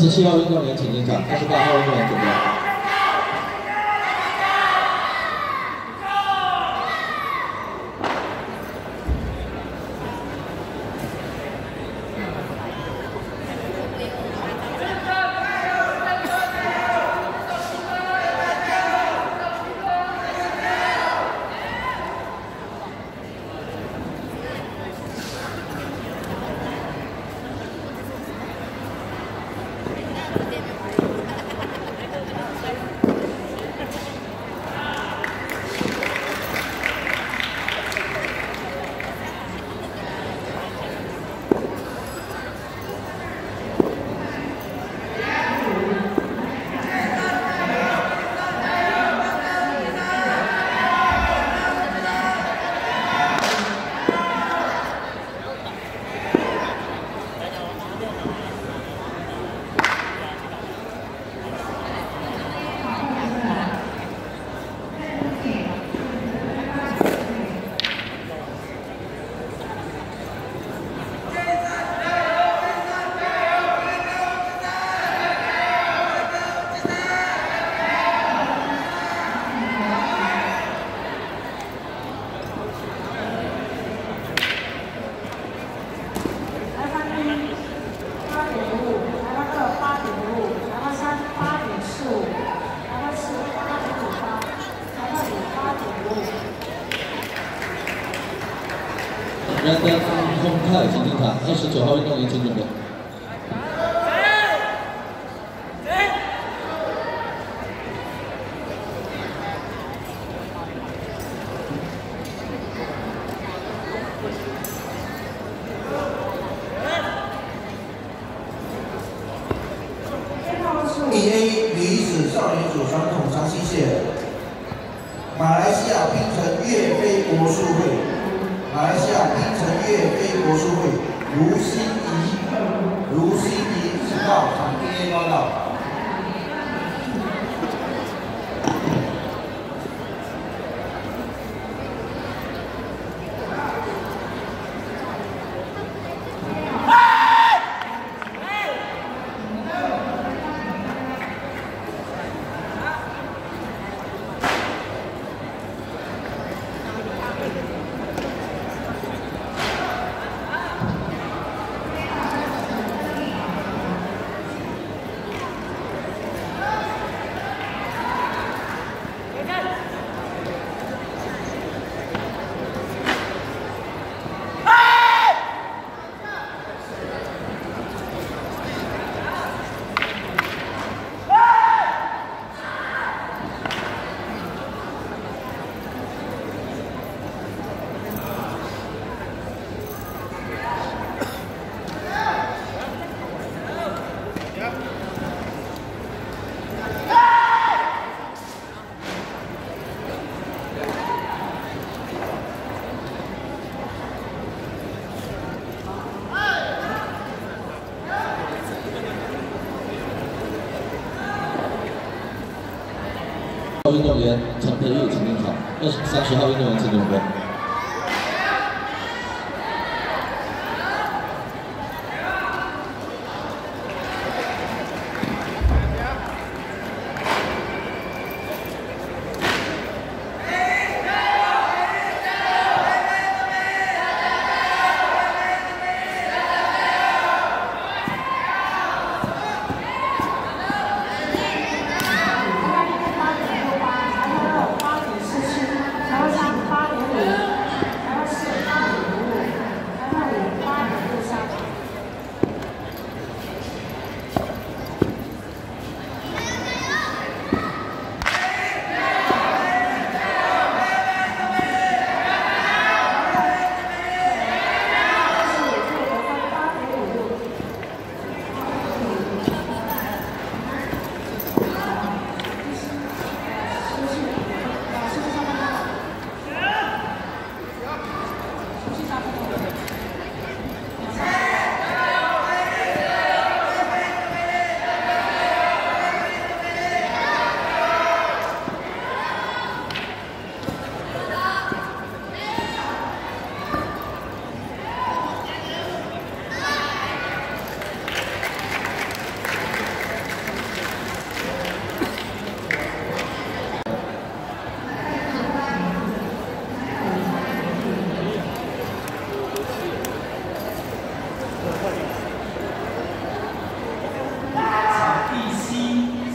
十七号运动员请进场，二十八号运动员准备。然登洪泰请进场，二十九号运动员请准备。A 女子少年组传统长器械，马来西亚槟城岳飞国术会，马来西亚槟城月飞国术会，卢新怡，卢新怡，请到场地报道。运动员陈培玉请进场，二十三十号运动员请准备。八点四七，然后八点五。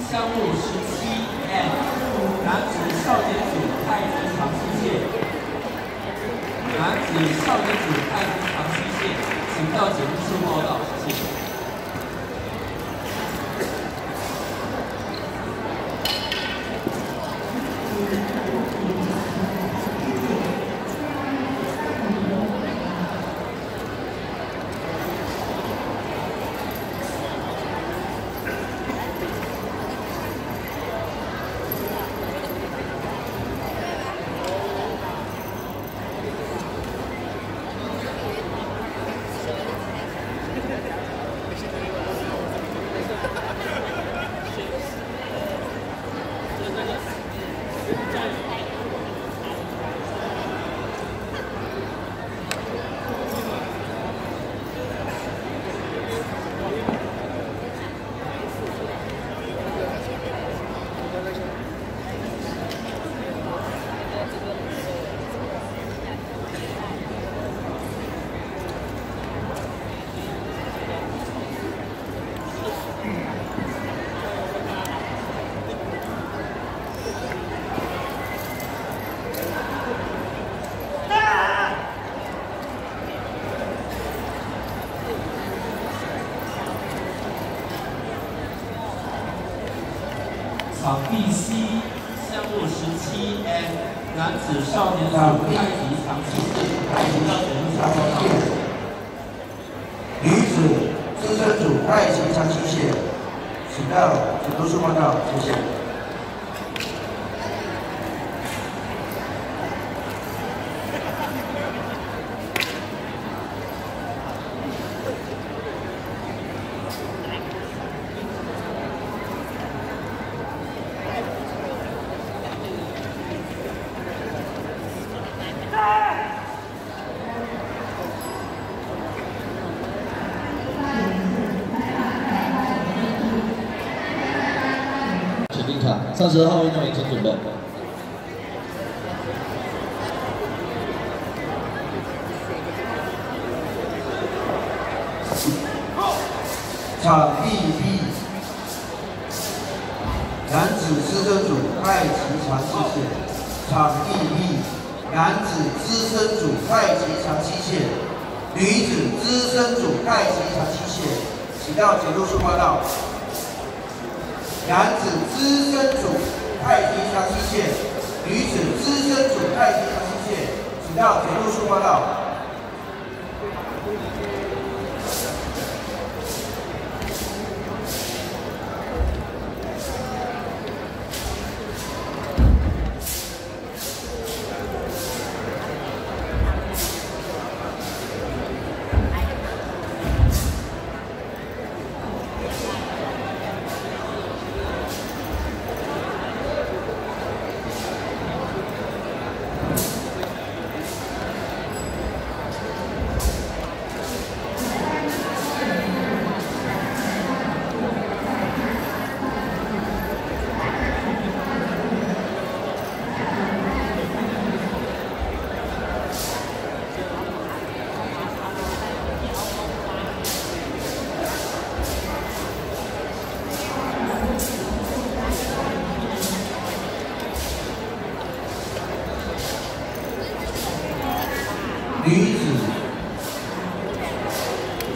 项目十七 M 男子少年组太极长器械，以上一组爱喝茶曲线，请到节目室报道谢谢。场地 C 项目十七 A 男子少年组太极长期械，太极到节目下报道。女子资深组太极长期械，请到请读书报道，谢谢。请进场，三十二号运动员请准备。场地 B，男子资深组太极长器械。场地 B，男子资深组太极长器械，女子资深组太极长器械，请到解录处报道。男子资深组太极拳器械，女子资深组太极拳器械，请到解录处报道。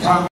女子。